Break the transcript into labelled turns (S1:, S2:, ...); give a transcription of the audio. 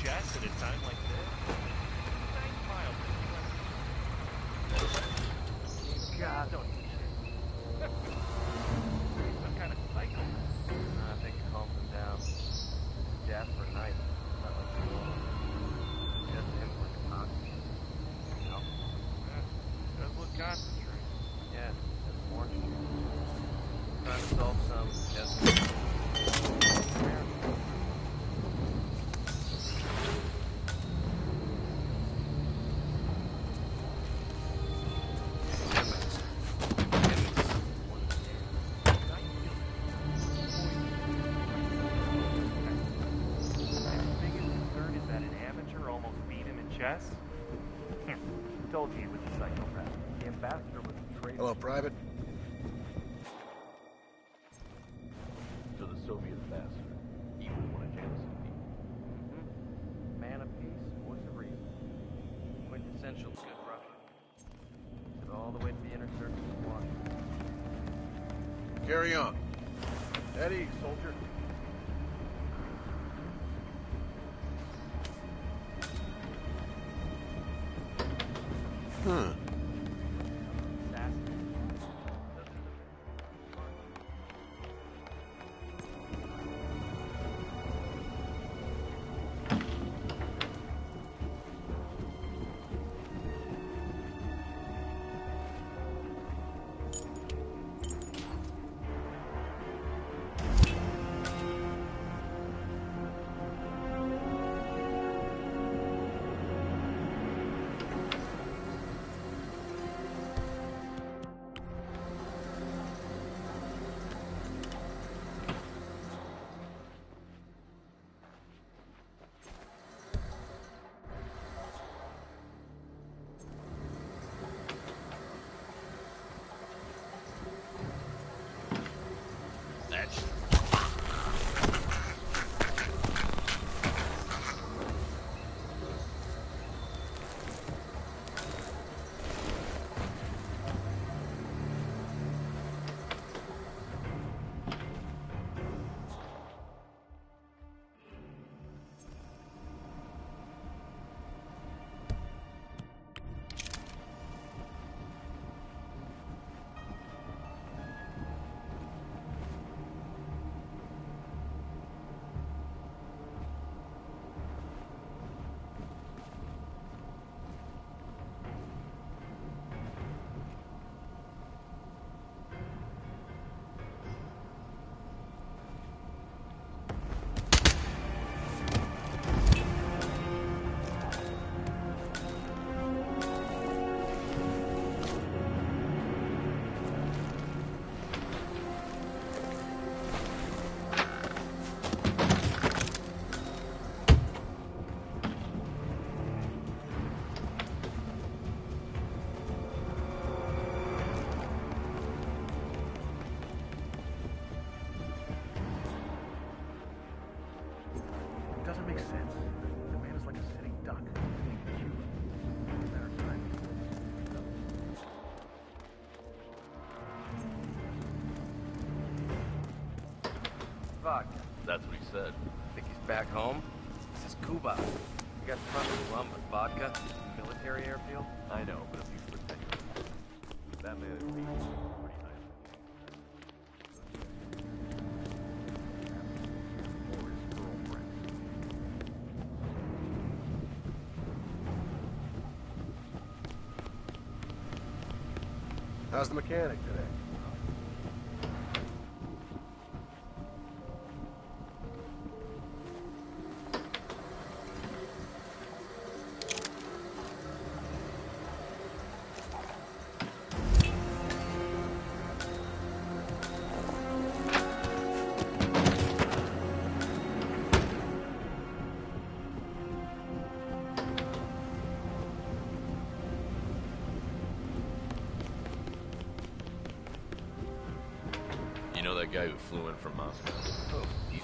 S1: gas at a time like this. Nine miles. God, don't you shit. Some kind of psycho.
S2: I think it calms him down. Jasper Knight, not like you all. Just him like a constant. You know?
S1: Uh, does look concentrated.
S2: Yeah, that's orange juice. Trying to solve some just
S1: beat him chess. Told you he was a psychopath.
S2: The ambassador was betrayed
S3: Hello, Private.
S4: to the Soviet ambassador. He was one of Jameson's people. Mm-hmm.
S2: Man of peace, voice of reason. Quintessential good Russian. Took all the way to the inner circle of Washington.
S3: Carry on. Eddie, soldier. Huh. Sense. The man is like a sitting duck.
S4: That's what he said.
S2: Think he's back home? This is Cuba. We got nothing rum but vodka, military airfield.
S4: I know, but if you
S3: How's the mechanic today?
S4: You know that guy who flew in from Moscow?
S2: Oh, he's